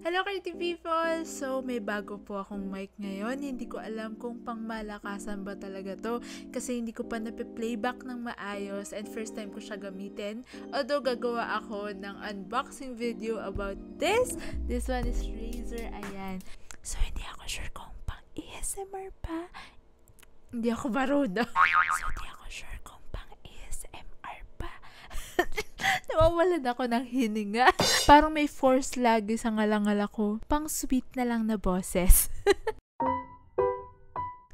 Hello creative people! So, may bago po akong mic ngayon. Hindi ko alam kung pang malakasan ba talaga to kasi hindi ko pa nape-playback ng maayos and first time ko siya gamitin. Although, gagawa ako ng unboxing video about this. This one is Razer. Ayan. So, hindi ako sure kung pang ASMR pa. Hindi ako marunong. So, hindi ako sure kung pang ASMR pa. Nawawalan ako ng hininga. Parang may force lagi sa ngalangal ako. Pang sweet na lang na boses.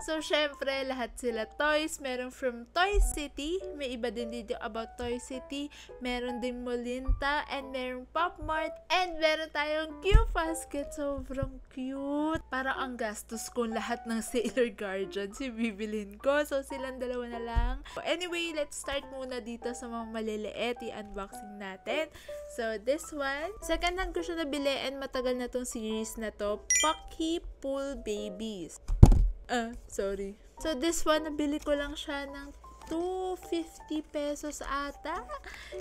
So, syempre, lahat sila toys. Meron from Toy City. May iba din dito about Toy City. Meron din Molinta. And meron Pop Mart. And meron tayong Q-Basket. Sobrang cute. Parang ang gastos kung lahat ng Sailor Guardians yung bibilin ko. So, silang dalawa na lang. Anyway, let's start muna dito sa mga maliliit. I-unboxing natin. So, this one. Second hand ko siya nabili and matagal na tong series na to. Pocky Pool Babies. Ah, sorry. So, this one, nabili ko lang siya ng 250 pesos ata.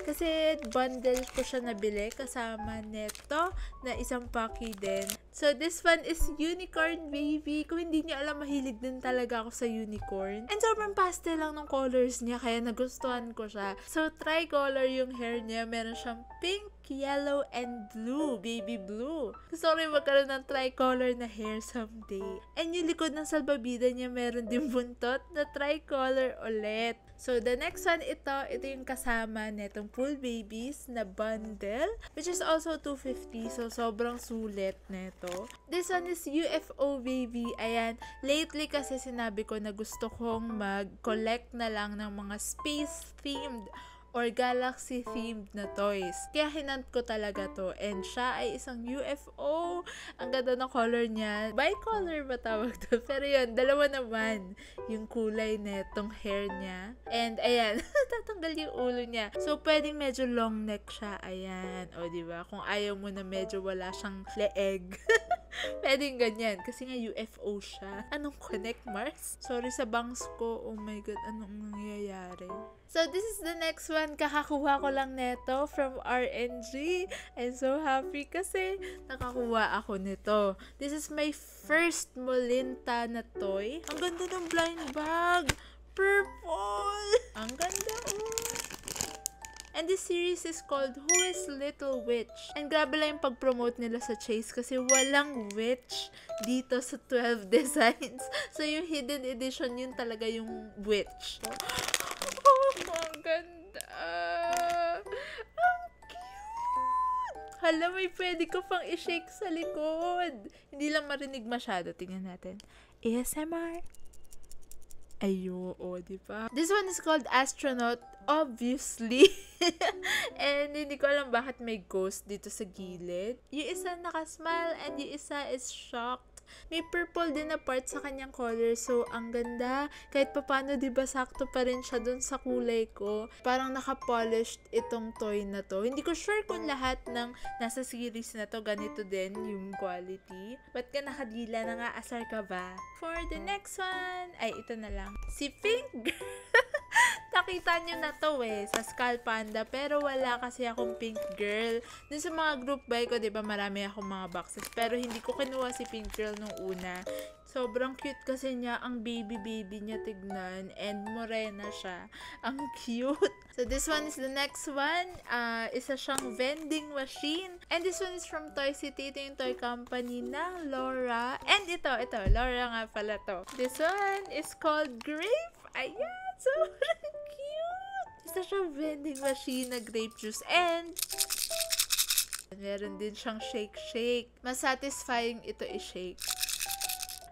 Kasi bundle ko siya nabili kasama neto na isang paki din. So, this one is Unicorn Baby. Kung hindi niyo alam, mahilig din talaga ako sa unicorn. And sobrang pastel lang ng colors niya, kaya nagustuhan ko siya. So, tricolor yung hair niya. Meron siyang pink, yellow, and blue. Baby blue. Gusto ko rin magkaroon ng tricolor na hair someday. And yung likod ng salbabida niya, meron din buntot na tricolor ulit. So, the next one, ito, ito yung kasama netong Pool Babies na bundle, which is also 250. So, sobrang sulit neto. This one is UFO Baby. Ayan, lately kasi sinabi ko na gusto kong mag-collect na lang ng mga space-themed or galaxy-themed na toys. Kaya hinant ko talaga to. And siya ay isang UFO. Ang ganda ng color niya. Bicolor ba tawag to? Pero yun, dalawa naman yung kulay netong hair niya. And ayan, tatanggal yung ulo niya. So, pwedeng medyo long neck siya. Ayan. O, ba? Kung ayaw mo na medyo wala siyang leeg. pwedeng ganyan. Kasi nga UFO siya. Anong connect, Mars? Sorry sa bangs ko. Oh my God, anong nangyayari? So, this is the next one. Kakakuha ko lang neto from RNG. I'm so happy kasi nakakuha ako nito. This is my first Molinta na toy. Ang ganda ng blind bag. Purple. Ang ganda. Oh. And this series is called Who is Little Witch? And grabe lang yung pag-promote nila sa Chase kasi walang witch dito sa 12 designs. So, yung hidden edition, yun talaga yung witch. Oh, ang ganda. Cute. Hala, may pwede ko pang i-shake sa likod. Hindi lang marinig masyado. Tingnan natin. ASMR. Ayo, o, oh, di ba? This one is called Astronaut, obviously. and hindi ko alam bakit may ghost dito sa gilid. Yung isa nakasmile and yung isa is shocked. May purple din na part sa kanyang color. So, ang ganda. Kahit papano, di ba, sakto pa rin siya dun sa kulay ko. Parang naka-polished itong toy na to. Hindi ko sure kung lahat ng nasa series na to, ganito din yung quality. Ba't ka nakadila na nga? Asar ka ba? For the next one, ay, ito na lang. Si Pink Nakita nyo na to eh, sa Skull Panda. Pero wala kasi akong pink girl. Dun sa mga group buy ko, ba marami akong mga boxes. Pero hindi ko kinuha si pink girl nung una. Sobrang cute kasi niya. Ang baby-baby niya tignan. And morena siya. Ang cute. So, this one is the next one. Uh, isa siyang vending machine. And this one is from Toy City. Ito yung toy company ng Laura. And ito, ito. Laura nga pala to. This one is called Grape. Ayan. Sobrang cute! Isa siyang vending machine na grape juice and meron din siyang shake-shake. Mas satisfying ito i-shake.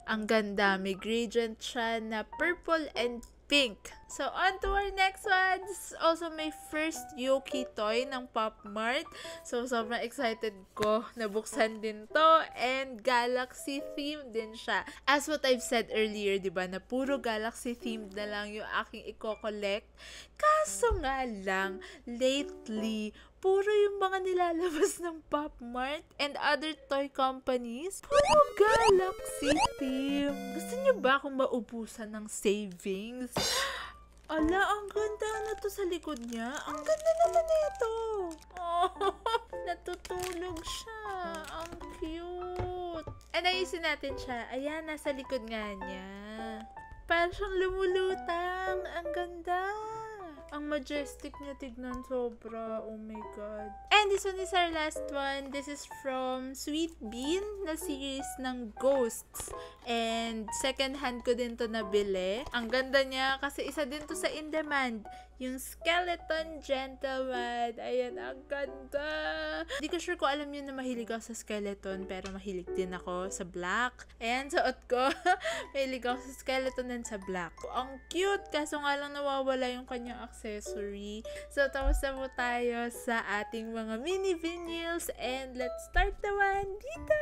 Ang ganda. May gradient siya na purple and pink. So, on to our next one. This is also my first Yoki toy ng Pop Mart. So, sobrang excited ko. Nabuksan din to. And Galaxy themed din siya. As what I've said earlier, di ba, na puro Galaxy themed na lang yung aking i-collect. Kaso nga lang, lately, puro yung mga nilalabas ng Pop Mart and other toy companies, puro Galaxy theme. Gusto niyo ba akong maubusan ng savings? Ala, ang ganda na to sa likod niya. Ang ganda naman nito. Oh, natutulog siya. Ang cute. And ayusin natin siya. Ayan, nasa likod nga niya. Parang siyang lumulutang. Ang ganda. Ang majestic niya tignan sobra. Oh my God. And this one is our last one. This is from Sweet Bean na series ng Ghosts. And second hand ko din to nabili. Ang ganda niya kasi isa din to sa in demand. Yung Skeleton Gentleman. Ayan, ang ganda. Hindi ko sure kung alam niyo na mahilig ako sa skeleton, pero mahilig din ako sa black. Ayan, suot ko. mahilig ako sa skeleton and sa black. Ang cute, kaso nga lang nawawala yung kanyang accessory. So, tapos na po tayo sa ating mga mini vinyls and let's start naman dito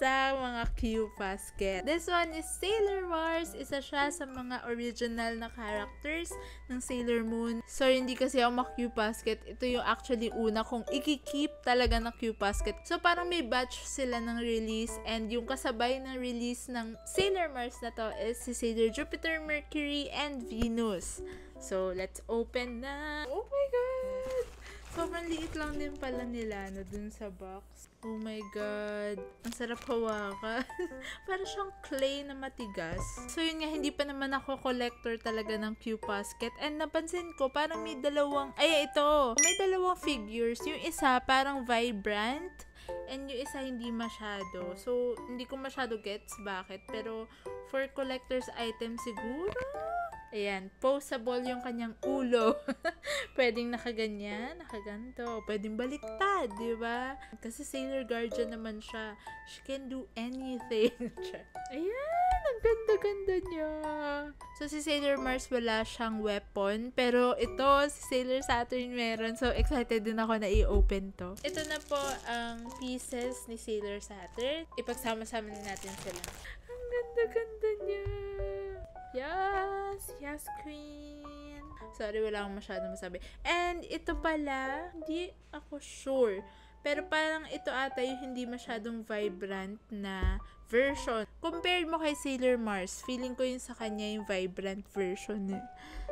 sa mga Q basket. This one is Sailor Mars. Isa siya sa mga original na characters ng Sailor Moon. So, hindi kasi ako ma-Q basket. Ito yung actually una kong ikikeep talaga na Q basket. So, parang may batch sila ng release and yung kasabay ng release ng Sailor Mars na to is si Sailor Jupiter, Mercury, and Venus. So, let's open na. God! Sobrang liit lang din pala nila na dun sa box. Oh my God. Ang sarap hawakan. Para siyang clay na matigas. So yun nga, hindi pa naman ako collector talaga ng Q basket. And napansin ko, parang may dalawang, ay ito, may dalawang figures. Yung isa, parang vibrant. And yung isa, hindi masyado. So, hindi ko masyado gets bakit. Pero, for collector's item siguro, Ayan, posable yung kanyang ulo. pwedeng nakaganyan, nakaganto. Pwedeng baliktad, di ba? Kasi Sailor Guardian naman siya. She can do anything. Ayan, ang ganda-ganda niya. So, si Sailor Mars wala siyang weapon. Pero ito, si Sailor Saturn meron. So, excited din ako na i-open to. Ito na po ang pieces ni Sailor Saturn. Ipagsama-sama na natin sila. Ang ganda-ganda niya. Yes! Yes, queen! Sorry, wala akong masyadong masabi. And ito pala, hindi ako sure. Pero parang ito ata yung hindi masyadong vibrant na version. Compared mo kay Sailor Mars, feeling ko yung sa kanya yung vibrant version. Eh.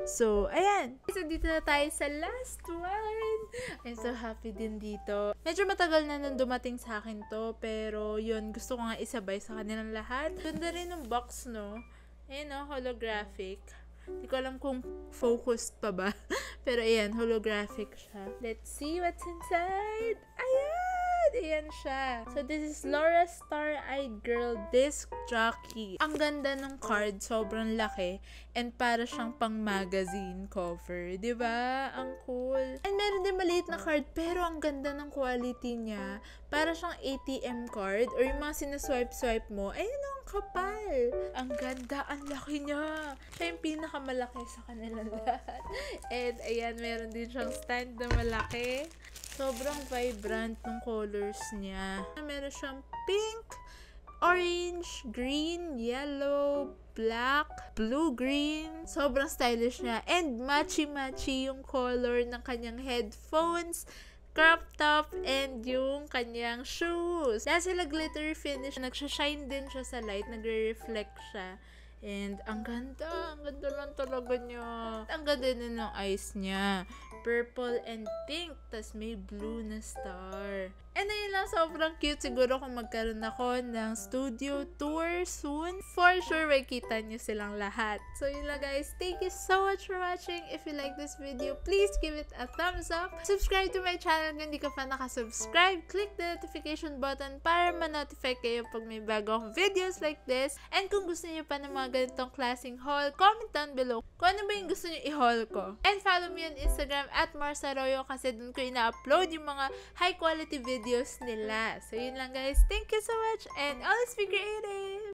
So, ayan. So, dito na tayo sa last one. I'm so happy din dito. Medyo matagal na nung dumating sa akin to, pero yun, gusto ko nga isabay sa kanilang lahat. Ganda rin ng box, no? Ayan o, holographic. Hindi ko alam kung focused pa ba. Pero ayan, holographic siya. Let's see what's inside. Ayan! Ayan siya. So, this is Laura Star-Eyed Girl Disc Jockey. Ang ganda ng card. Sobrang laki. And para siyang pang magazine cover. ba diba? Ang cool. And meron din maliit na card. Pero ang ganda ng quality niya. Para siyang ATM card. Or yung mga sinaswipe-swipe mo. Ayun ang kapal. Ang ganda. Ang laki niya. Siya yung pinakamalaki sa kanila lahat. And ayan, meron din siyang stand na malaki. Sobrang vibrant ng colors niya. Meron siyang pink, orange, green, yellow, black, blue-green. Sobrang stylish niya. And matchy-matchy yung color ng kanyang headphones, crop top, and yung kanyang shoes. Dahil sila glittery finish, nagsashine din siya sa light, nagre-reflect siya. And ang ganda, ang ganda lang talaga niya. Ang ganda din ng eyes niya purple and pink, tas may blue na star. And lang, sobrang cute siguro kung magkaroon ako ng studio tour soon. For sure, makita nyo silang lahat. So yun lang guys, thank you so much for watching. If you like this video, please give it a thumbs up. Subscribe to my channel kung hindi ka pa nakasubscribe. Click the notification button para ma-notify kayo pag may bago akong videos like this. And kung gusto niyo pa ng mga ganitong klaseng haul, comment down below kung ano ba yung gusto niyo i-haul ko. And follow me on Instagram at Marsaroyo kasi dun ko ina-upload yung mga high quality videos videos nila. So, yun lang guys. Thank you so much and always be creative!